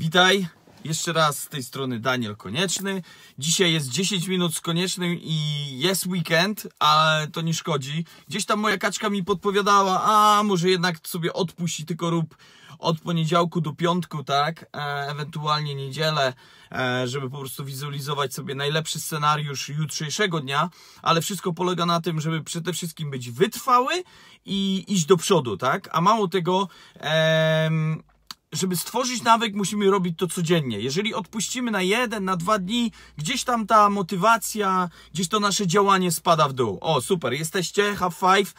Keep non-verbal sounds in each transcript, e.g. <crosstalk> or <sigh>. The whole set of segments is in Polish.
Witaj, jeszcze raz z tej strony Daniel Konieczny. Dzisiaj jest 10 minut z Koniecznym i jest weekend, ale to nie szkodzi. Gdzieś tam moja kaczka mi podpowiadała, a może jednak sobie odpuści, tylko rób od poniedziałku do piątku, tak? E, ewentualnie niedzielę, e, żeby po prostu wizualizować sobie najlepszy scenariusz jutrzejszego dnia, ale wszystko polega na tym, żeby przede wszystkim być wytrwały i iść do przodu, tak? A mało tego, em, żeby stworzyć nawyk, musimy robić to codziennie. Jeżeli odpuścimy na jeden, na dwa dni, gdzieś tam ta motywacja, gdzieś to nasze działanie spada w dół. O, super, jesteście, have five.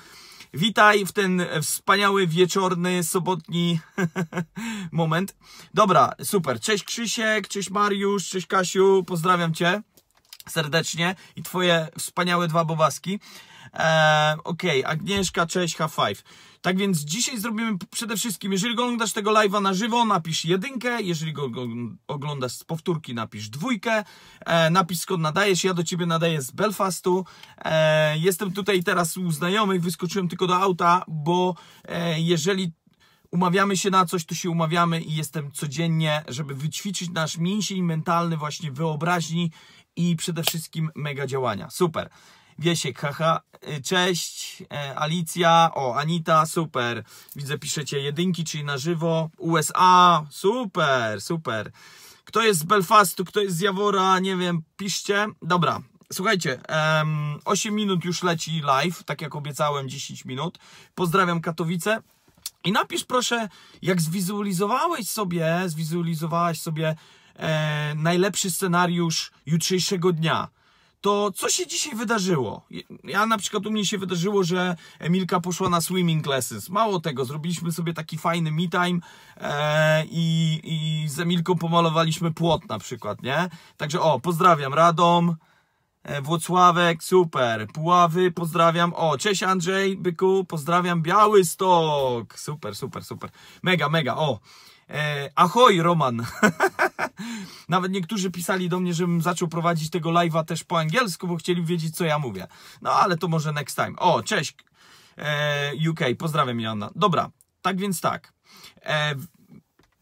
Witaj w ten wspaniały, wieczorny, sobotni <laughs> moment. Dobra, super. Cześć Krzysiek, cześć Mariusz, cześć Kasiu, pozdrawiam Cię serdecznie i Twoje wspaniałe dwa bobaski. Eee, Okej, okay. Agnieszka, cześć, H5. Tak więc dzisiaj zrobimy przede wszystkim, jeżeli oglądasz tego live'a na żywo, napisz jedynkę, jeżeli go, oglądasz z powtórki, napisz dwójkę, e, napisz skąd nadajesz, ja do Ciebie nadaję z Belfastu. E, jestem tutaj teraz u znajomych, wyskoczyłem tylko do auta, bo e, jeżeli umawiamy się na coś, to się umawiamy i jestem codziennie, żeby wyćwiczyć nasz mięsień mentalny właśnie wyobraźni i przede wszystkim mega działania. Super. Wiesiek, haha, cześć, Alicja, o, Anita, super, widzę, piszecie jedynki, czyli na żywo, USA, super, super, kto jest z Belfastu, kto jest z Jawora, nie wiem, piszcie, dobra, słuchajcie, um, 8 minut już leci live, tak jak obiecałem, 10 minut, pozdrawiam Katowice i napisz proszę, jak zwizualizowałeś sobie, zwizualizowałaś sobie e, najlepszy scenariusz jutrzejszego dnia, to co się dzisiaj wydarzyło? Ja na przykład u mnie się wydarzyło, że Emilka poszła na swimming lessons. Mało tego, zrobiliśmy sobie taki fajny me time e, i, i z Emilką pomalowaliśmy płot na przykład, nie? Także o, pozdrawiam Radom, Włocławek, super, Puławy, pozdrawiam, o, cześć Andrzej, Byku, pozdrawiam Białystok, super, super, super, mega, mega, o, E, ahoj, Roman. <laughs> Nawet niektórzy pisali do mnie, żebym zaczął prowadzić tego live'a też po angielsku, bo chcieli wiedzieć, co ja mówię. No ale to może next time. O, cześć. E, UK, pozdrawiam Jana. Dobra, tak więc tak. E,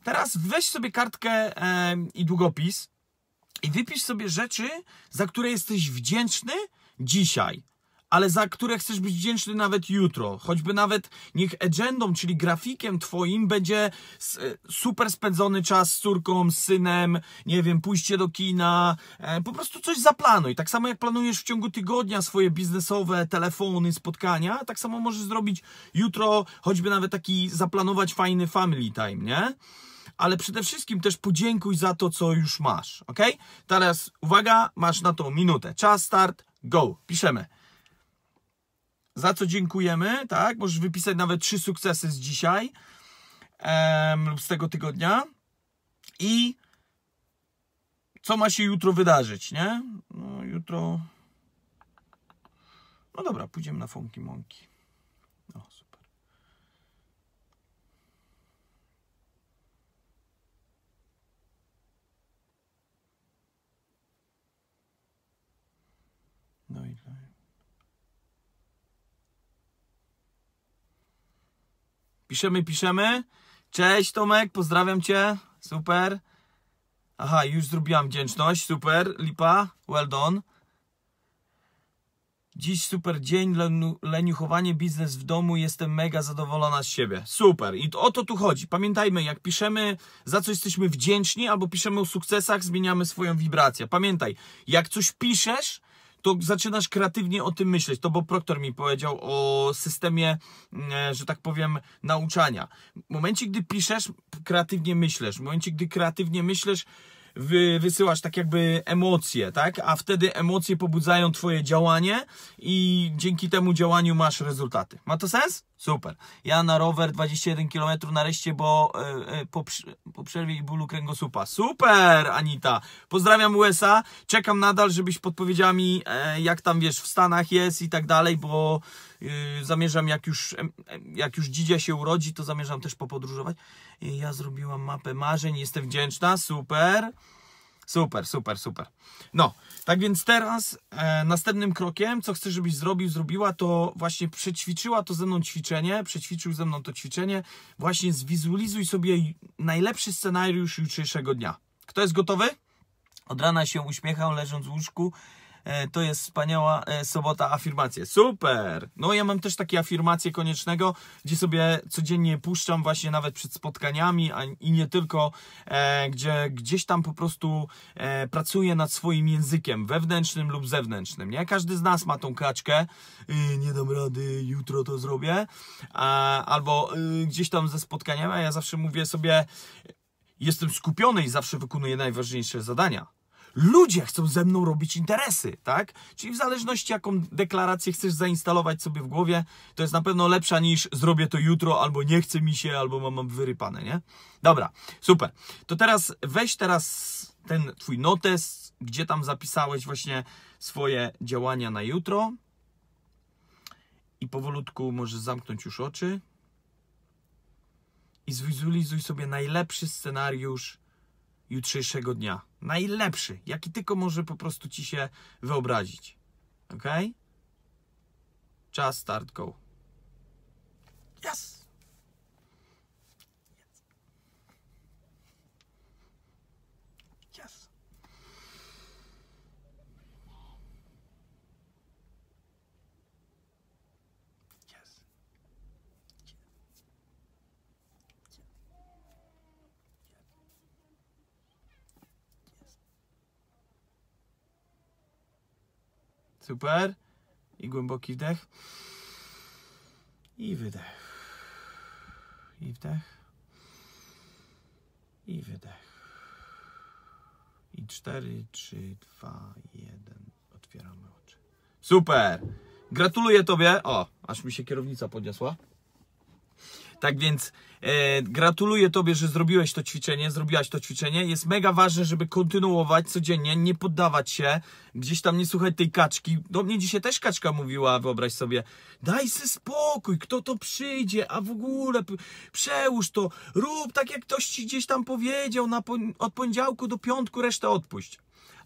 teraz weź sobie kartkę e, i długopis i wypisz sobie rzeczy, za które jesteś wdzięczny dzisiaj ale za które chcesz być wdzięczny nawet jutro. Choćby nawet niech agendą, czyli grafikiem twoim będzie e, super spędzony czas z córką, z synem, nie wiem, pójście do kina, e, po prostu coś zaplanuj. Tak samo jak planujesz w ciągu tygodnia swoje biznesowe telefony, spotkania, tak samo możesz zrobić jutro, choćby nawet taki zaplanować fajny family time, nie? Ale przede wszystkim też podziękuj za to, co już masz, ok? Teraz uwaga, masz na to minutę. Czas, start, go. Piszemy za co dziękujemy, tak? Możesz wypisać nawet trzy sukcesy z dzisiaj em, lub z tego tygodnia i co ma się jutro wydarzyć, nie? No, jutro... No dobra, pójdziemy na Fonki Monki. Piszemy, piszemy. Cześć Tomek, pozdrawiam Cię. Super. Aha, już zrobiłam wdzięczność. Super, lipa. Well done. Dziś super dzień, leniuchowanie, biznes w domu, jestem mega zadowolona z siebie. Super. I o to tu chodzi. Pamiętajmy, jak piszemy, za co jesteśmy wdzięczni, albo piszemy o sukcesach, zmieniamy swoją wibrację. Pamiętaj, jak coś piszesz, to zaczynasz kreatywnie o tym myśleć. To bo Proktor mi powiedział o systemie, mm, że tak powiem, nauczania. W momencie, gdy piszesz, kreatywnie myślisz. W momencie, gdy kreatywnie myślisz, wy, wysyłasz tak jakby emocje, tak? A wtedy emocje pobudzają twoje działanie i dzięki temu działaniu masz rezultaty. Ma to sens? Super. Ja na rower 21 km nareszcie, bo e, po, po przerwie i bólu kręgosłupa. Super, Anita. Pozdrawiam USA. Czekam nadal, żebyś podpowiedziała mi, e, jak tam wiesz, w Stanach jest i tak dalej, bo zamierzam, jak już, jak już dzidzia się urodzi, to zamierzam też popodróżować. Ja zrobiłam mapę marzeń, jestem wdzięczna. Super. Super, super, super. No, tak więc teraz e, następnym krokiem, co chcę, żebyś zrobił, zrobiła, to właśnie przećwiczyła to ze mną ćwiczenie, przećwiczył ze mną to ćwiczenie. Właśnie zwizualizuj sobie najlepszy scenariusz jutrzejszego dnia. Kto jest gotowy? Od rana się uśmiechał, leżąc w łóżku. E, to jest wspaniała e, sobota afirmacje. Super! No ja mam też takie afirmacje koniecznego, gdzie sobie codziennie puszczam właśnie nawet przed spotkaniami a, i nie tylko, e, gdzie gdzieś tam po prostu e, pracuję nad swoim językiem wewnętrznym lub zewnętrznym, nie? Każdy z nas ma tą kaczkę, y, nie dam rady, jutro to zrobię, a, albo y, gdzieś tam ze spotkaniami, a ja zawsze mówię sobie, jestem skupiony i zawsze wykonuję najważniejsze zadania ludzie chcą ze mną robić interesy, tak? Czyli w zależności jaką deklarację chcesz zainstalować sobie w głowie, to jest na pewno lepsza niż zrobię to jutro, albo nie chce mi się, albo mam, mam wyrypane, nie? Dobra, super. To teraz weź teraz ten twój notes, gdzie tam zapisałeś właśnie swoje działania na jutro i powolutku możesz zamknąć już oczy i zwizualizuj sobie najlepszy scenariusz jutrzejszego dnia. Najlepszy, jaki tylko może po prostu ci się wyobrazić. Ok? Czas, start, go. Yes! Yes. Super. I głęboki wdech. I wydech. I wdech. I wydech. I 4, 3, 2, 1. Otwieramy oczy. Super. Gratuluję Tobie. O, aż mi się kierownica podniosła. Tak więc e, gratuluję Tobie, że zrobiłeś to ćwiczenie, zrobiłaś to ćwiczenie. Jest mega ważne, żeby kontynuować codziennie, nie poddawać się, gdzieś tam nie słuchać tej kaczki. Do mnie dzisiaj też kaczka mówiła, wyobraź sobie, daj sobie spokój, kto to przyjdzie, a w ogóle przełóż to, rób tak, jak ktoś Ci gdzieś tam powiedział, na, od poniedziałku do piątku resztę odpuść.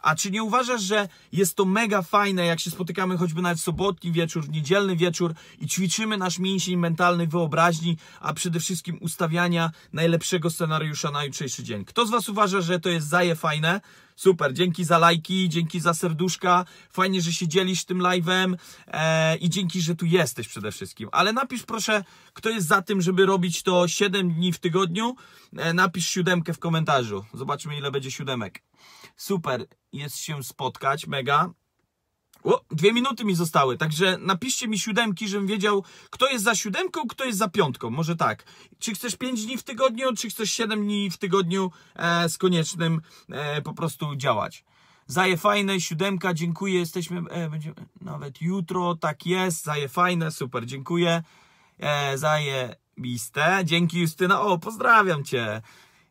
A czy nie uważasz, że jest to mega fajne, jak się spotykamy choćby nawet w sobotni wieczór, w niedzielny wieczór i ćwiczymy nasz mięsień mentalny wyobraźni, a przede wszystkim ustawiania najlepszego scenariusza na jutrzejszy dzień? Kto z Was uważa, że to jest zaje fajne? Super, dzięki za lajki, dzięki za serduszka, fajnie, że się dzielisz tym live'em e, i dzięki, że tu jesteś przede wszystkim. Ale napisz proszę, kto jest za tym, żeby robić to 7 dni w tygodniu, e, napisz siódemkę w komentarzu. Zobaczmy, ile będzie siódemek. Super jest się spotkać, mega. O, dwie minuty mi zostały, także napiszcie mi siódemki, żebym wiedział, kto jest za siódemką, kto jest za piątką. Może tak. Czy chcesz pięć dni w tygodniu, czy chcesz siedem dni w tygodniu e, z koniecznym e, po prostu działać. Zaje fajne, siódemka, dziękuję, jesteśmy, e, będziemy nawet jutro, tak jest, zaje fajne, super, dziękuję. E, zaje biste, dzięki Justyna, o, pozdrawiam Cię.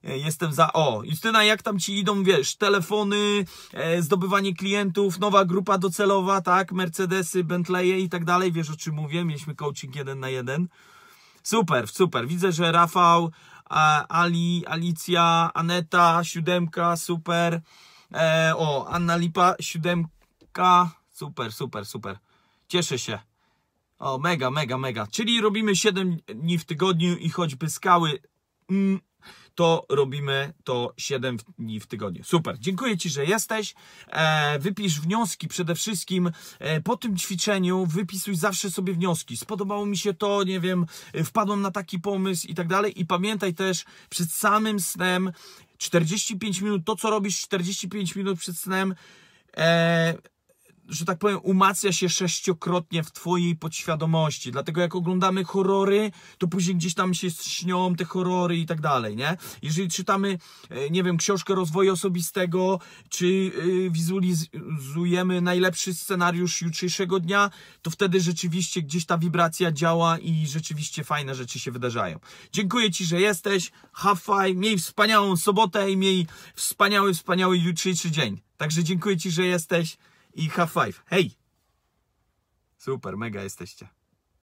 E, jestem za. O, Justyna, jak tam ci idą, wiesz, telefony, e, zdobywanie klientów, nowa grupa docelowa, tak, Mercedesy, Bentleye i tak dalej, wiesz o czym mówię, mieliśmy coaching jeden na jeden. Super, super. Widzę, że Rafał, Ali, Alicja, Aneta, siódemka, super. E, o, Anna Lipa, siódemka, super, super, super. Cieszę się. O, mega, mega, mega. Czyli robimy 7 dni w tygodniu i choćby skały. Mm, to robimy to 7 dni w tygodniu. Super, dziękuję Ci, że jesteś. E, wypisz wnioski przede wszystkim. E, po tym ćwiczeniu wypisuj zawsze sobie wnioski. Spodobało mi się to, nie wiem, wpadłem na taki pomysł i tak dalej. I pamiętaj też przed samym snem 45 minut, to co robisz 45 minut przed snem, e, że tak powiem, umacnia się sześciokrotnie w Twojej podświadomości. Dlatego jak oglądamy horrory, to później gdzieś tam się śnią te horrory i tak dalej, nie? Jeżeli czytamy, e, nie wiem, książkę rozwoju osobistego, czy e, wizualizujemy najlepszy scenariusz jutrzejszego dnia, to wtedy rzeczywiście gdzieś ta wibracja działa i rzeczywiście fajne rzeczy się wydarzają. Dziękuję Ci, że jesteś. Have fun. Miej wspaniałą sobotę i miej wspaniały, wspaniały jutrzejszy dzień. Także dziękuję Ci, że jesteś i have five. Hej! Super, mega jesteście.